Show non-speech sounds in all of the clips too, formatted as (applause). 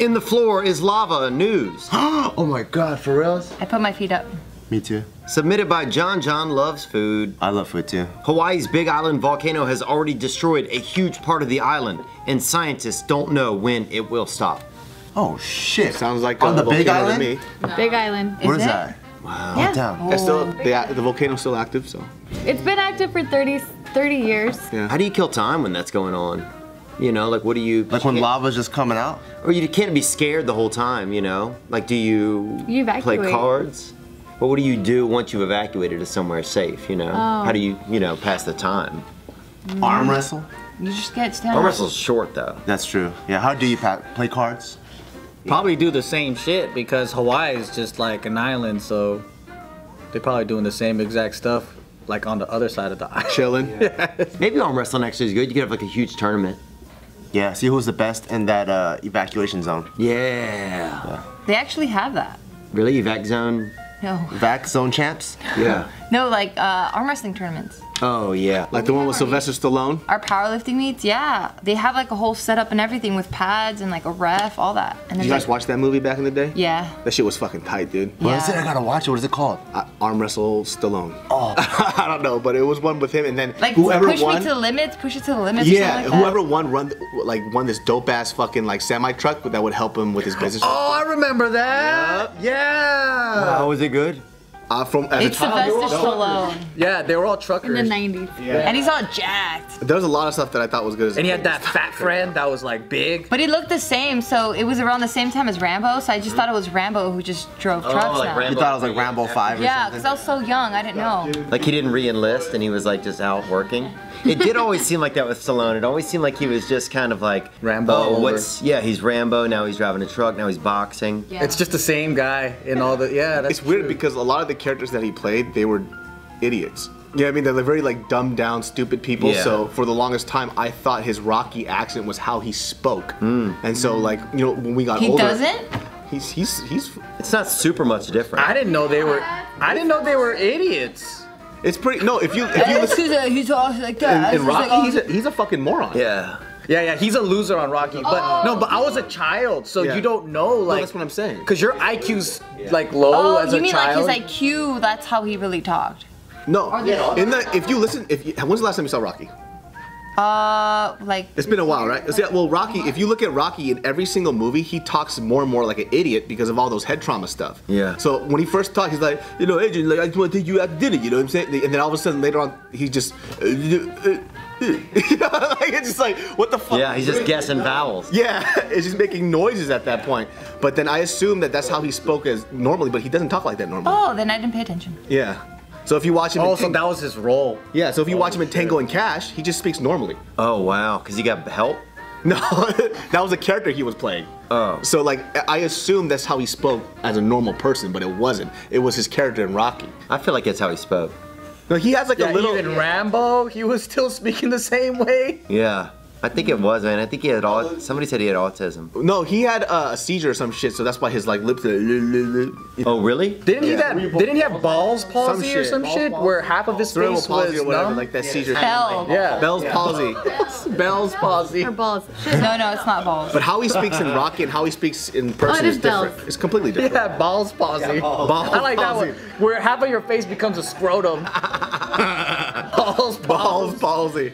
In the floor is lava news. (gasps) oh my god, for reals? I put my feet up. Me too. Submitted by John John Loves Food. I love food too. Hawaii's Big Island volcano has already destroyed a huge part of the island, and scientists don't know when it will stop. Oh shit. Sounds like on a the Big volcano to Island. me. Big Island. What Is is it? that? Wow. Yeah. Damn. It's still the, the volcano's still active, so It's been active for 30, 30 years. yeah. How do you kill time when that's going on? You know, like what do you Like when lava's just coming out? Or you can't be scared the whole time, you know? Like do you, You play cards? But what do you do once you've evacuated to somewhere safe, you know? Oh. How do you, you know, pass the time? Mm. Arm wrestle? You just get down. Arm wrestle's short though. That's true. Yeah, how do you pa- play cards? Probably do the same shit because Hawaii is just like an island, so they're probably doing the same exact stuff like on the other side of the (laughs) island. Chilling. Maybe arm wrestling actually is good. You could have like a huge tournament. Yeah, see who's the best in that uh, evacuation zone. Yeah. They actually have that. Really? Evac zone? No. Vac zone champs? (laughs) Yeah. No, like uh, arm wrestling tournaments. Oh yeah. Like the one with Sylvester Stallone. Our powerlifting meets, yeah. They have like a whole setup and everything with pads and like a ref, all that. And Did you guys like, watch that movie back in the day? Yeah. That shit was fucking tight, dude. What is Yeah. it? I gotta watch it. What is it called? I, arm wrestle Stallone. Oh. (laughs) I don't know, but it was one with him, and then Like whoever push won. me to the limits, push it to the limits. yeah, something like that. whoever won run like won this dope ass fucking like semi truck that would help him with his business. Oh, I remember that. Yeah. How was it good? Uh, from as It's a child, Sylvester Stallone. Yeah, they were all truckers. In the 90s. Yeah. And he's all jacked. there was a lot of stuff that I thought was good. As And he had that fat friend that was like big. But he looked the same, so it was around the same time as Rambo, so I just thought it was Rambo who just drove trucks like now. You thought it was like Rambo 5 or Yeah, something? because I was so young, I didn't know. Like he didn't re-enlist and he was like just out working. It did always seem like that with Stallone. It always seemed like he was just kind of like Rambo Oh, what's yeah? He's Rambo. Now he's driving a truck. Now he's boxing. Yeah. It's just the same guy in all the yeah. That's It's weird true. because a lot of the characters that he played, they were idiots. Yeah, I mean they're very like dumbed down, stupid people. Yeah. So for the longest time, I thought his Rocky accent was how he spoke. Hmm. And so like you know when we got He older, doesn't? he's he's he's It's not super much different. I didn't know they were. I didn't know they were idiots. it's pretty no if you if you listen he's all like that. in, in Rocky he's a, he's a fucking moron. yeah. Yeah, yeah, he's a loser on Rocky. But no, but I was a child, so Yeah. you don't know No, like. that's what I'm saying. Cause your IQ's like low Oh, as you a mean child. like his IQ, that's how he really talked. No, in the if you listen if you, when's the last time you saw Rocky? Uh, like, It's been a while, right? See, well, Rocky, if you look at Rocky in every single movie, he talks more and more like an idiot because of all those head trauma stuff. Yeah. So when he first talked, he's like, you know, Adrian, like I just want to take you out to dinner, you know what I'm saying? And then all of a sudden later on, he just, uh, (laughs) like it's just like, what the fuck? Yeah, he's just guessing vowels. Yeah, (laughs) it's just making noises at that point. But then I assume that that's how he spoke as normally, but he doesn't talk like that normally. oh, then I didn't pay attention. Yeah. So if you watch him, oh, in so that was his role. yeah. So if you watch him in oh, Tango and Cash, he just speaks normally. Oh wow, because he got help. No, (laughs) that was a character he was playing. Oh. So like I assume that's how he spoke as a normal person, but it wasn't. It was his character in Rocky. I feel like that's how he spoke. No, he has like Yeah, a little. even Rambo, he was still speaking the same way. Yeah. I think it was, man. I think he had all. Somebody said he had autism. no, he had uh, a seizure or some shit, so that's why his like lips. Are, Oh really? Didn't he Yeah. that? Didn't he have balls palsy or some Balls shit palsy. where half of his cerebral face palsy was or whatever, numb? like that seizure. Bell. yeah, Bell's palsy. (laughs) Bell's palsy. Or balls. No, no, it's not balls. But how he speaks in Rocky and how he speaks in person it is is Bell's. different. It's completely different. Yeah, balls palsy. Balls I like that one. Where half of your face becomes a scrotum. (laughs) balls palsy. Balls palsy.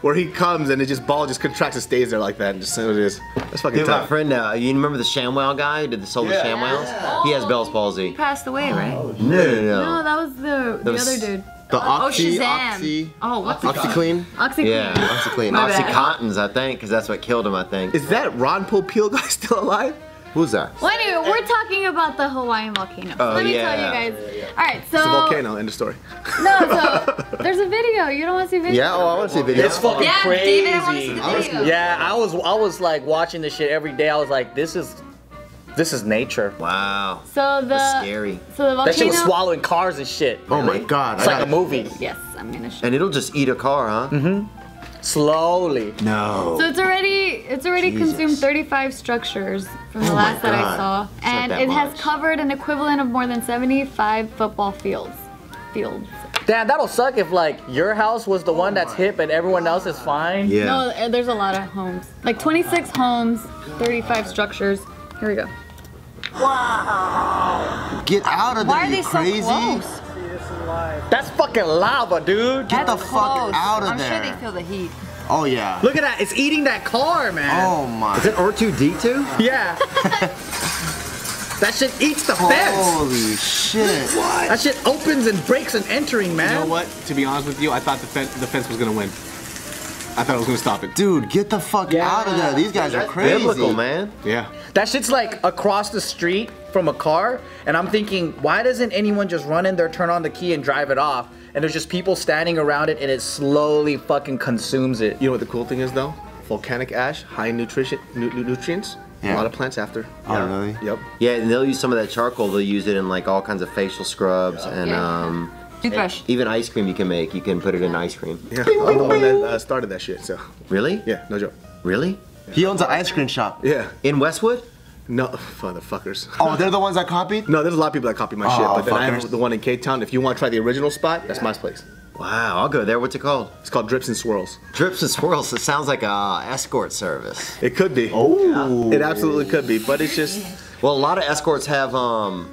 Where he comes and it just ball just contracts and stays there like that and just so it is. That's fucking Dude, my friend, uh, you remember the ShamWow guy who did the solar Yeah. ShamWows? He has Bell's palsy. He passed away, right? No, no, No, no. that was the, the was- other dude. The Oxy, Shazam. Oxy, Oh, what's it called? OxiClean? OxiClean. Yeah. OxiClean. My bad. Oxycontins, I think, because that's what killed him. I think. Is that Ron Popeil guy (laughs) still alive? Who's that? Well, anyway, we're talking about the Hawaiian volcano. So Oh, let me yeah. tell you guys. All right, so It's a volcano. End of story. no, so (laughs) there's a video. You don't want to see video? Yeah, oh, I want to see a video. It's fucking Yeah, crazy. David, I want to see the video. Yeah, I was I was like watching this shit every day. I was like, this is this is nature. Wow. So the That's scary. so the volcano. That shit was swallowing cars and shit. Oh my god. It's I like a movie. Yes, I'm gonna show. And it'll just eat a car, huh? Mm-hmm. Slowly. No. So it's already it's already Jesus. consumed 35 structures from the Oh last that I saw, It's and that it has covered an equivalent of more than 75 football fields. Fields. Damn, that'll suck if like your house was the one that's hit, but everyone else is fine. yeah. No, uh, there's a lot of homes. Like 26 homes, 35 structures. Here we go. Wow. Get out of there, Why are you they so crazy. Close? That's fucking lava, dude. Get the That's fuck out of I'm there. sure they feel the heat. Oh yeah. Look at that. It's eating that car, man. Oh my. Is it R2D2? Yeah. (laughs) that shit eats the fence. Holy shit. That shit opens and breaks and entering, man. You know what? To be honest with you, I thought the fence, the fence was gonna win. I thought it was gonna stop it. Dude, get the fuck Yeah. out of there. These guys are crazy. Biblical, man. Yeah. That shit's like across the street from a car, and I'm thinking, why doesn't anyone just run in there, turn on the key, and drive it off? And there's just people standing around it, and it slowly fucking consumes it. You know what the cool thing is though? Volcanic ash, high nutrition, nu- nu- nutrients. Yeah. A lot of plants after. Oh, really? Yep. Yeah, and they'll use some of that charcoal. They'll use it in like all kinds of facial scrubs and Yeah. um, Toothbrush. even ice cream you can make. You can put it in ice cream. Yeah. I'm the one that uh, started that shit. So Really? yeah, no joke. Really? He owns an ice cream shop. Yeah. In Westwood? No, (laughs) motherfuckers. Oh, they're the ones that copied? No, there's a lot of people that copy my shit, Oh, but then I fuckers. have the one in Cape Town. If you want to try the original spot, that's my place. Wow, I'll go there. What's it called? It's called Drips and Swirls. Drips and swirls. It sounds like a escort service. It could be. Oh. It absolutely could be, but it's just. Well, a lot of escorts have um,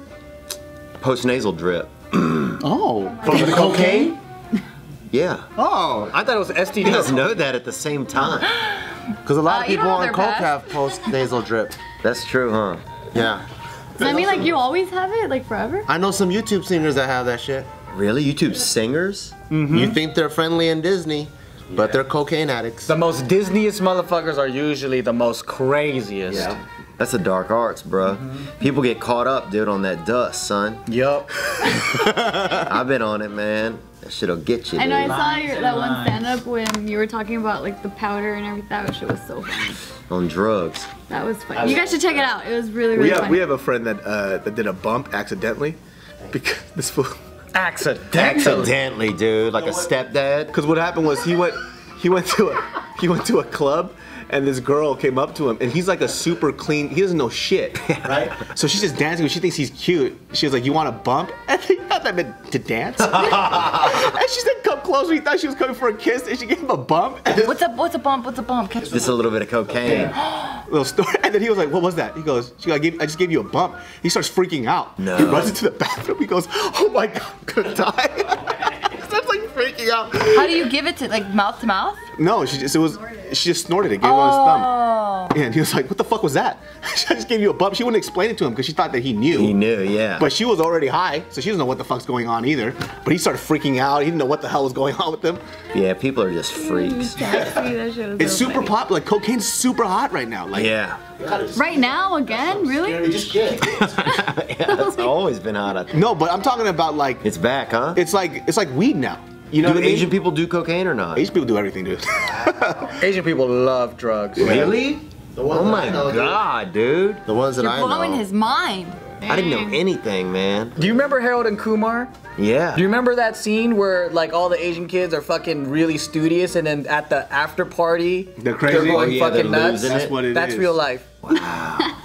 post nasal drip. (clears throat) Oh. From the cocaine? (laughs) Yeah. Oh. I thought it was You guys know that at the same time. (gasps) Because a lot Uh, of people on their coke have post nasal drip. (laughs) That's true, huh? Yeah. Does that mean like you always have it, like forever? I know some YouTube singers that have that shit. Really? YouTube singers? Mm-hmm. You think they're friendly in Disney, but they're cocaine addicts. The most Disneyest motherfuckers are usually the most craziest. Yeah. That's the dark arts, bruh. Mm-hmm. People get caught up, dude, on that dust, son. Yup. (laughs) I've been on it, man. That shit'll get you, I dude. know I saw your, that one stand up when you were talking about like the powder and everything. That shit was so funny. On drugs. That was funny. You guys should check it out. It was really, We really have funny. we have a friend that uh, that did a bump accidentally, because (laughs) this fool. Accidentally. Accidentally, dude. Like a stepdad. Because what happened was he went he went to a he went to a club and this girl came up to him and he's like a super clean he doesn't know shit (laughs) right? So she's just dancing she thinks he's cute. She was like you want a bump? (laughs) And he thought that meant to dance. (laughs) And she said come closer. He thought she was coming for a kiss and she gave him a bump. And this What's a what's a bump? What's a bump? Catch Just a little bit of cocaine. (gasps) little story. And then he was like what was that? He goes she I, gave, I just gave you a bump. He starts freaking out. No. he runs into the bathroom. He goes oh my god I'm gonna die. he starts like freaking out How do you give it to like mouth to mouth? no she just it was she just snorted it gave him on his thumb Oh. And he was like, "What the fuck was that?" (laughs) I just gave you a bump. She wouldn't explain it to him because she thought that he knew. He knew, yeah. But she was already high, so she doesn't know what the fuck's going on either. But he started freaking out. He didn't know what the hell was going (laughs) on with them. yeah, people are just freaks. (laughs) that It's so super funny. popular. Like cocaine's super hot right now. Like Yeah. Right now, again? Really? yeah. It's always been hot. I think. no, but I'm talking about like It's back, huh? it's like it's like weed now. You know do what I mean? Asian people do cocaine or not? Asian people do everything, dude. (laughs) Asian people love drugs. Really? Oh my god, dude. The ones that You're I blowing know. his mind. I didn't know anything, man. Do you remember Harold and Kumar? Yeah. Do you remember that scene where like all the Asian kids are fucking really studious and then at the after party They're crazy? they're going Oh, yeah, fucking they're nuts? losing That's what it That's is. real life. (laughs)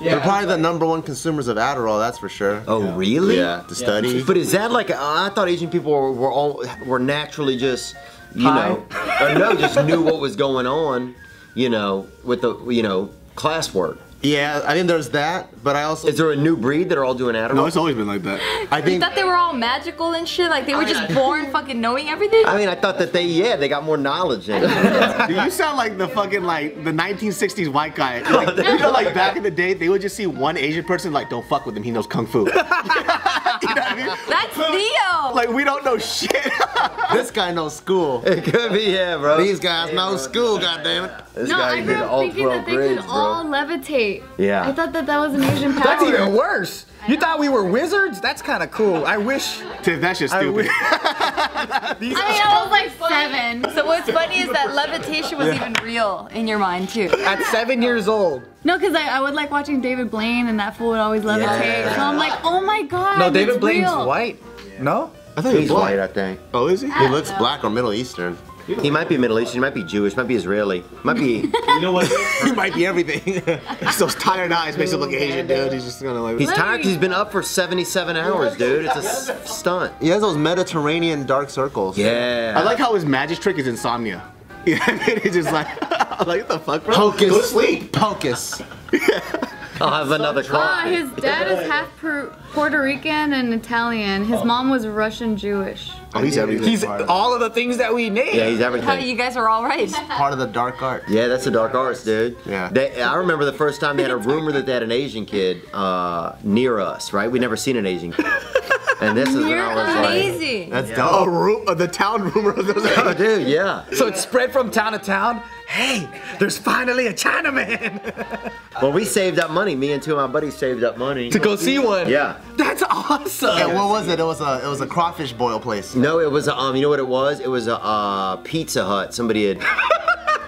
They're probably the number one consumers of Adderall, that's for sure. Oh, really? Yeah, to study. But is that like uh, I thought Asian people were, were all were naturally just you High? know or no just knew what was going on, you know, with the you know classwork. Yeah, I think there's that, but I also Is there a new breed that are all doing Adderall? no, it's always been like that. I You thought they were all magical and shit? Like they were just born (laughs) fucking knowing everything? I mean, I thought that they yeah they got more knowledge in it. (laughs) Dude, you sound like the fucking like the 1960s white guy. Like, you know, like back in the day, they would just see one Asian person like, "Don't fuck with him. He knows kung fu." (laughs) you know what I mean? That's Theo! Like we don't know shit. (laughs) this guy knows school. it could be yeah, bro. These guys know school, goddammit. this No, guy I did grew up thinking that they grades, could all levitate. Yeah. I thought that that was an Asian power. That's even worse. You thought we were wizards? That's kind of cool. I wish. Tiff, that's just stupid. Wish. I mean, I was like seven. So what's funny is that levitation was even real in your mind too. At seven years old. No, because I, I would like watching David Blaine and that fool would always levitate. So I'm like, oh my god. No, David it's Blaine's real. white. No? I thought he was He's white, black. I think. Oh, is he? He looks black or Middle Eastern. He might be Middle Eastern, he might be Jewish, might be Israeli, might be. (laughs) You know what? (laughs) he might be everything. (laughs) It's those tired eyes makes him look Asian, dude. He's just gonna like. He's tired 'cause he's been up for 77 hours, dude. It's a stunt. He has those Mediterranean dark circles. Yeah. I like how his magic trick is insomnia. You know what I mean? He's just like, like, what the fuck, bro? Hocus Go to sleep. Pocus. I'll have another Ah, coffee. his dad is half per- Puerto Rican and Italian. His mom was Russian Jewish. Oh, he's everything. He's all of the things that we need. Yeah, he's How everything. you guys are all right. (laughs) Part of the dark art. Yeah, that's the dark arts, dude. Yeah. They, I remember the first time they had a rumor that they had an Asian kid uh, near us, right? We never seen an Asian kid. And this is when I was like, Amazing. That's Oh, dope. ru- uh, the town rumor of those. oh, dude, yeah. So it spread from town to town. Hey, there's finally a Chinaman (laughs) Well, we saved up money. Me and two of my buddies saved up money. to go see one. Yeah. That's awesome. Yeah, what was it? It was a it was a crawfish boil place. No, it was a, um. You know what it was? It was a uh, Pizza Hut. Somebody had. (laughs)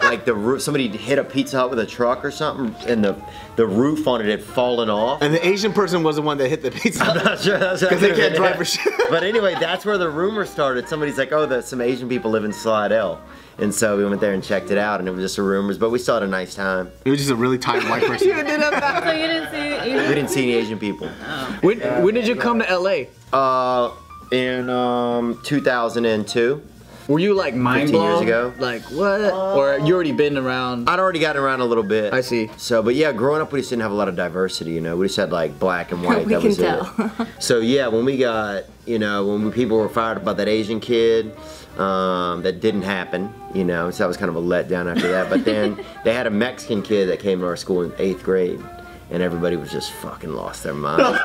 Like the roof, somebody hit a Pizza Hut with a truck or something, and the the roof on it had fallen off. And the Asian person was the one that hit the pizza. (laughs) Hut. I'm Not sure that's Because they can't drive for shit. But anyway, that's where the rumor started. Somebody's like, "Oh, there's some Asian people live in Slidell," and so we went there and checked it out, and it was just a rumors. But we still had a nice time. It was just a really tight white (laughs) person. So you didn't see We didn't see any Asian people. When, when did you come to LA? Uh, in um 2002, Were you like mind 15 years blown? ago? Like what? or you already been around? I'd already gotten around a little bit. I see. So, but yeah, growing up, we just didn't have a lot of diversity. You know, we just had like black and (laughs) white. We that can was tell. it. (laughs) So yeah, when we got, you know, when we, people were fired about that Asian kid, um, that didn't happen. You know, so that was kind of a letdown after that. But then (laughs) they had a Mexican kid that came to our school in eighth grade, and everybody was just fucking lost their mind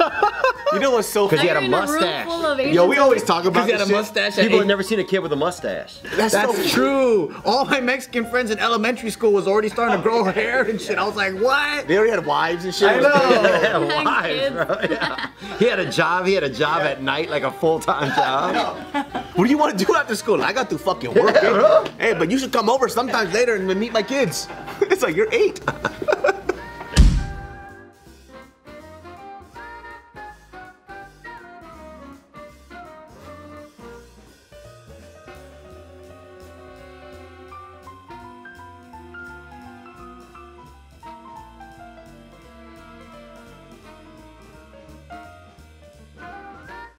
You know what's so because he had a You're in room mustache. full Yo, we always talk about Because he had a this shit. mustache. People had never seen a kid with a mustache. That's, so That's true. All my Mexican friends in elementary school was already starting to grow hair and shit. I was like, what? They already had wives and shit. I know. (laughs) Yeah, Thanks, wives, bro. Yeah. He had a job. He had a job at night, like a full-time (laughs) job. What do you want to do after school? I got to fucking work. Yeah. Hey, but you should come over sometimes later and meet my kids. (laughs) It's like you're eight.